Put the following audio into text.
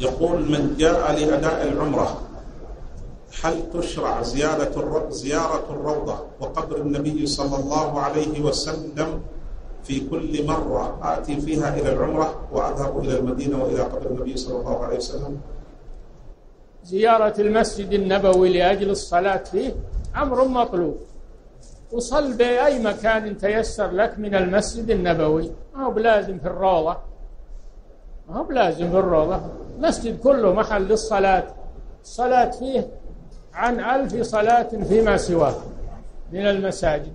يقول من جاء لأداء العمرة هل تشرع زيارة زيارة الروضة وقبر النبي صلى الله عليه وسلم في كل مرة آتي فيها إلى العمرة وأذهب إلى المدينة وإلى قبر النبي صلى الله عليه وسلم؟ زيارة المسجد النبوي لأجل الصلاة فيه أمر مطلوب. وصل بأي مكان تيسر لك من المسجد النبوي؟ ما هو بلازم في الروضة. ما هو بلازم في الروضة. المسجد كله محل للصلاة. الصلاة فيه عن ألف صلاة فيما سواه من المساجد.